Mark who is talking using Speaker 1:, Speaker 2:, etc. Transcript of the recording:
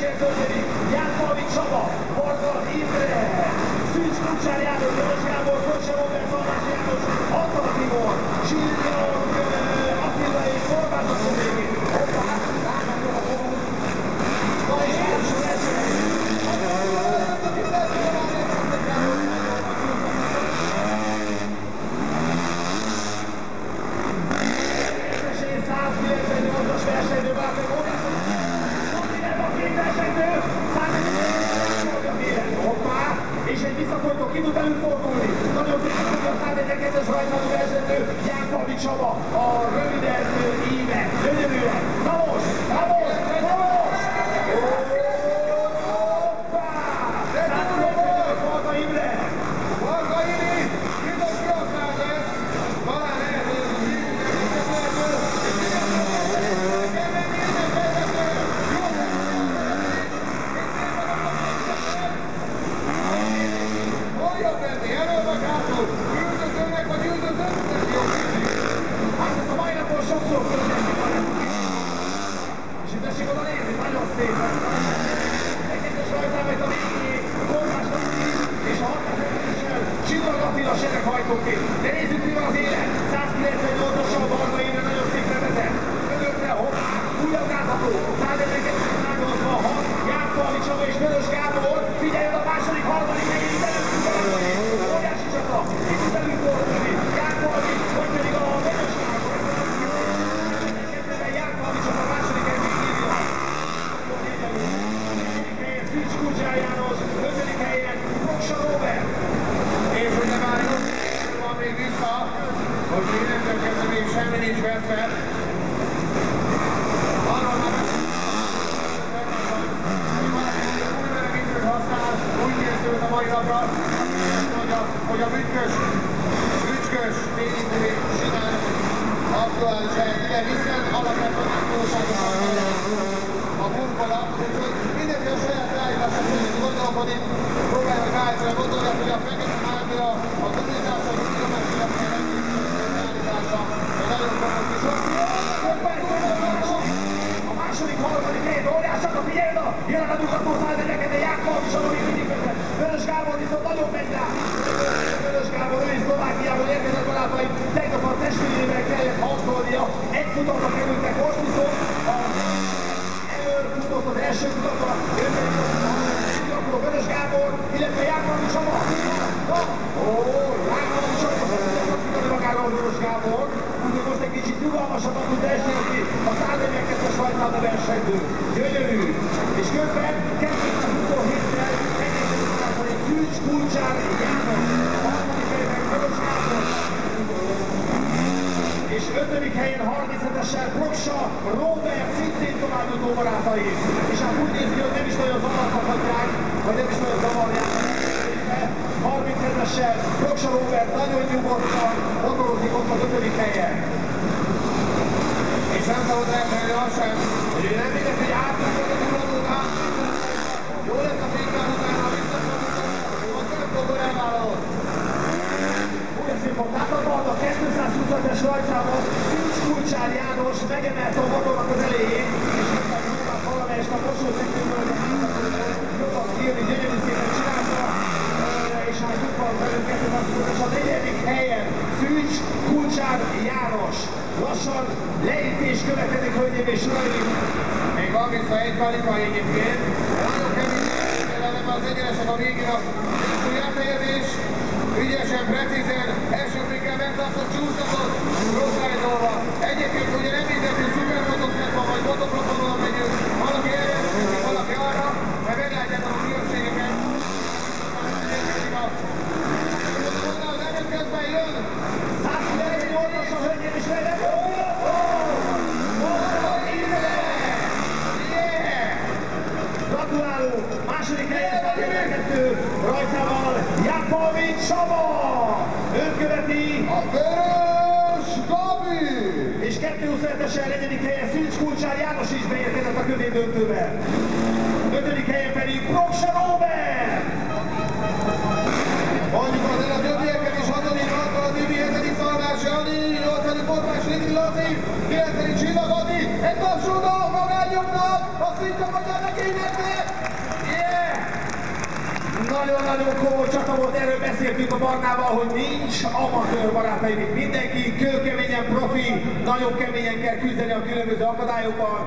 Speaker 1: Jack Goodman. İnşallah. Amin. Negyedik helyen Szűcs Kucsár János, ötödik helyen Fogsa Robert.
Speaker 2: És hogy ne várjunk, van még vissza, hogy innentől kezdve még semmi nincs veszve.
Speaker 1: Második, harmadik helyet óriás csak a figyelj oda! Jelen a nyugató szállíteket, de Jákov is adom, mindig. Vörös Gábor viszont nagyon megy rá. Vörös Gábor, ő is Szlovákiából érkezett barátaim. Tegnap a testvérével kellett harcolnia. Egy futamra kerültek, most viszont a előfutott az első futatra. Ő pedig a Vörös Gábor, illetve Jákov Csaba. Ó, Jákov Csaba, tudod magáról Vörös Gábor. Úgyhogy most egy kicsit nyugalmasabban tud esni, aki a 142-es rajtán a versenydő. Gyönyörű. És közben 227-tel megérkezik egy Szűcs Kulcsár János. Harmadik helyben Vörös Gábor. És ötödik helyen 37-essel Proksa, Robert, szintén továbbjutó barátai. És hát úgy néz ki, hogy nem is nagyon zavarhatják, vagy nem is nagyon zavarják. 37-essel Proksa Robert nagyon nyugodtan motorozik ott az ötödik helyen.
Speaker 2: És nem szabad elfelejteni azt
Speaker 1: Kulcsár János megemelte a motornak az elején, és aztán valamelyest a mosó szintűből jobban kijönni, gyönyörű szépen csinálta, és hát itt van velünk 225-es a negyedik helyen Szűcs Kulcsár János. Lassan leítés következik, hölgyeim és uraim.
Speaker 2: Még van vissza egy palipa egyébként. Nagyon kemény jelenleg az egyenesek a végén a új áthelyezés. Ügyesen, precízen, első
Speaker 1: Gratulálunk! Második helyen kettő rajtával Jakovics Csaba! Őt követi,
Speaker 2: A Vörös Gabi!
Speaker 1: és 227-esen negyedik helyen Szűcs Kulcsár János is beérkezett a középdöntőbe. Ötödik helyen pedig Proksa Robert!
Speaker 2: Mondjuk azért a többieket is hatodik Bibi, hetedik Szalmás Jani, nyolcadik Botrás Lidi Laci, kilencedik Csillag Adi, egy tapsoló magányoknak, a szintje magyar nekényeknek!
Speaker 1: Nagyon-nagyon komoly csata volt, erről beszéltünk a Barnával, hogy nincs amatőr barátaim. Mindenki kőkeményen profi, nagyon keményen kell küzdeni a különböző akadályokkal.